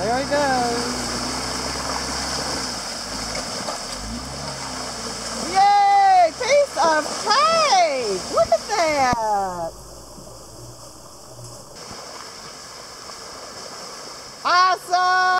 There he goes. Yay! Piece of cake! Look at that! Awesome!